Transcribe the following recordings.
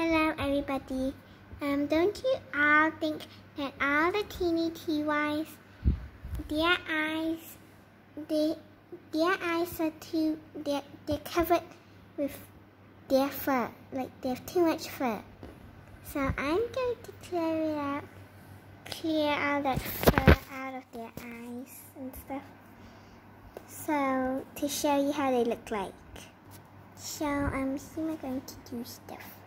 Hello, everybody. Um, don't you all think that all the teeny TYs, their eyes, they, their eyes are too, they're, they're covered with their fur, like they have too much fur. So I'm going to clear it out, clear all that fur out of their eyes and stuff. So, to show you how they look like. So, um, who am I going to do stuff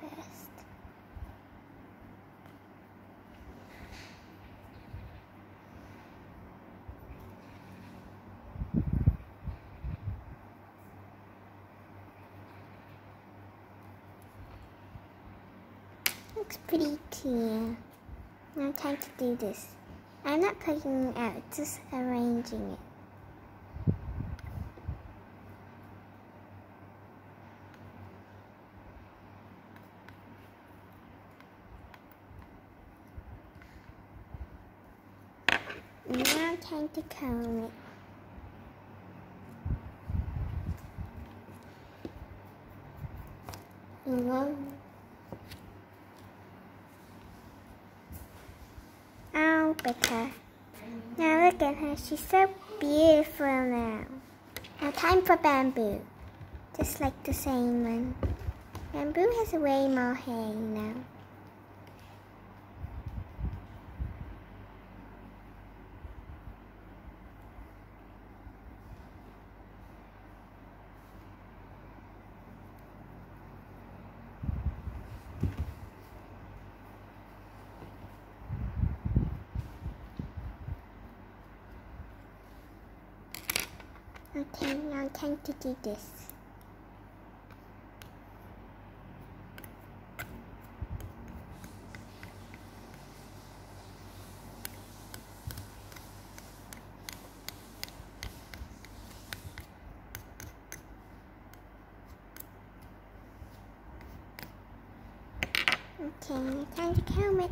Looks pretty clear. Now time to do this. I'm not cutting it out, just arranging it. Now time to comb it. Oh, better. Now look at her. She's so beautiful now. Now time for bamboo. Just like the same one. Bamboo has way more hair now. Okay, now time to do this. Okay, time to comb it.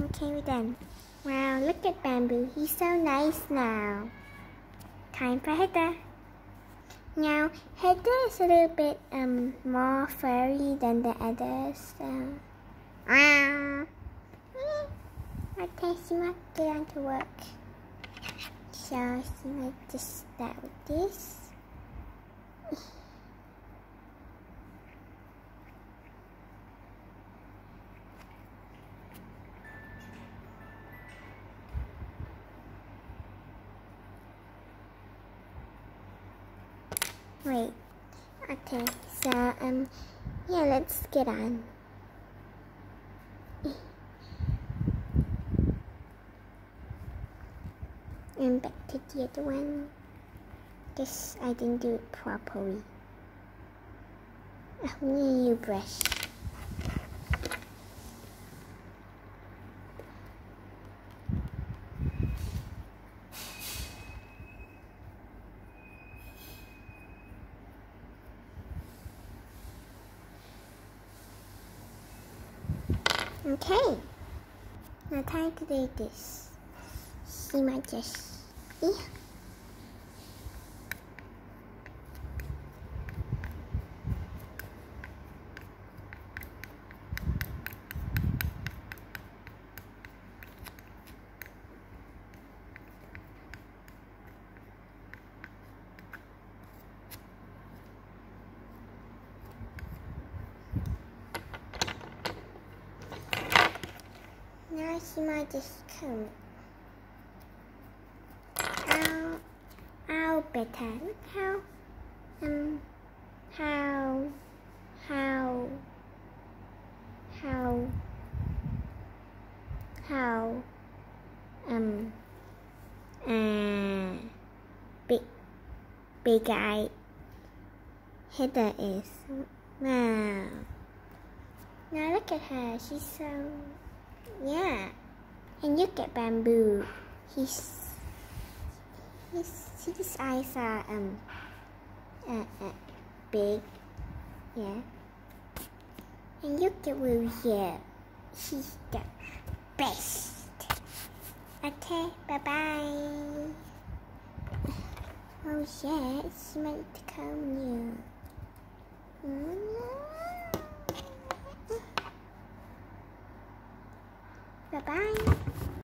Okay, we're done. Wow, look at Bamboo. He's so nice now. Time for Heather. Now, Heather is a little bit um more furry than the others. So. Ah. Okay, she might get on to work. So she might just start with this. Wait. Okay, so um yeah, let's get on. And back to the other one. Guess I didn't do it properly. I need a brush. Okay. Now time to do this. She might just yeah. Might just come. How, how better. Look how, um, how, how, how, how, um, uh, big, big eye Heather is. Wow. Now look at her. She's so yeah. And look at bamboo. He's his his eyes are um uh, uh, big. Yeah. And look at here. She's the best. Okay, bye bye. Oh yeah, it's meant to come here. Bye-bye.